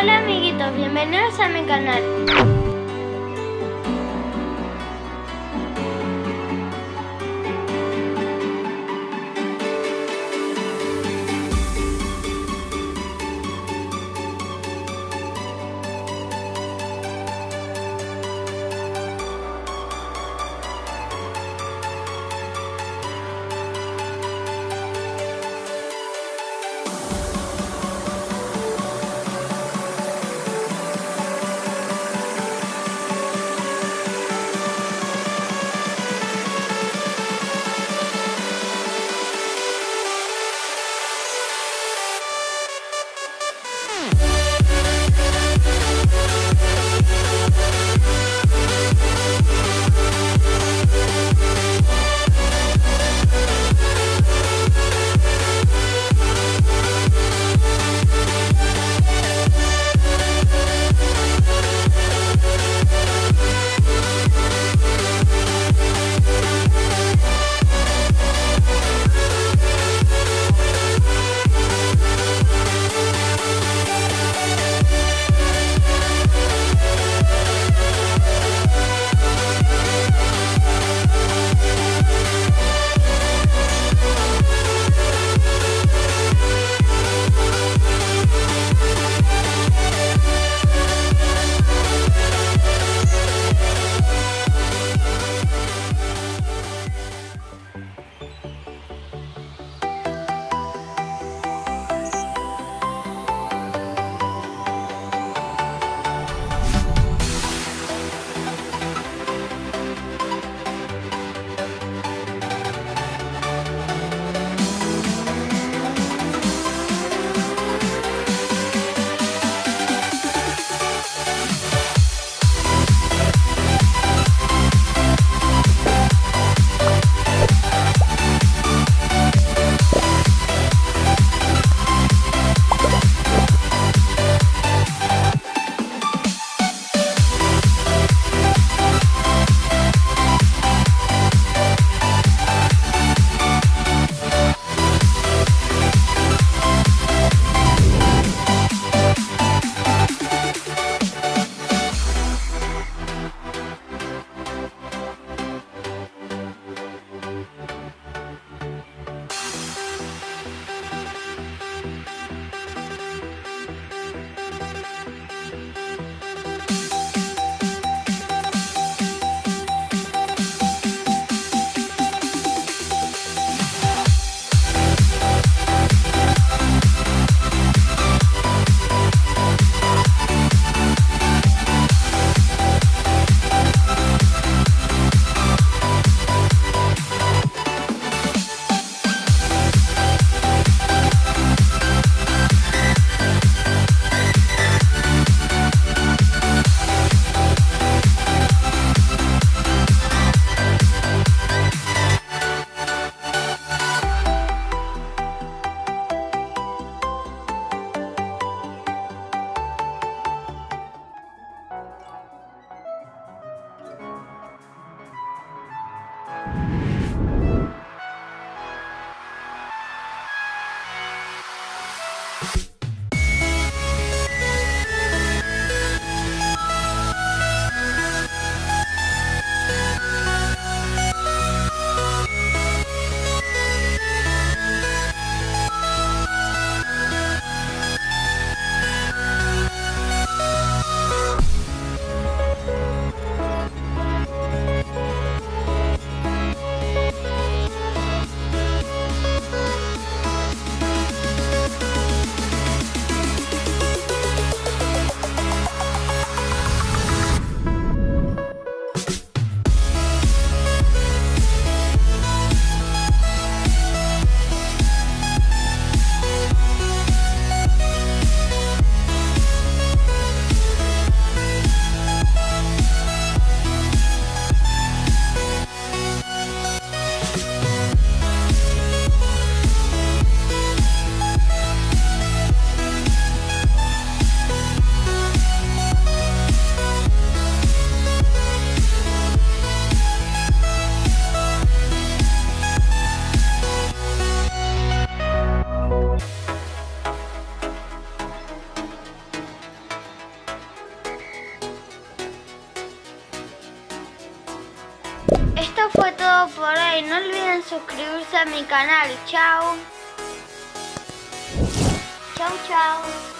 Hola amiguitos, bienvenidos a mi canal. Por hoy. No olviden suscribirse a mi canal. Chao. Chao, chao.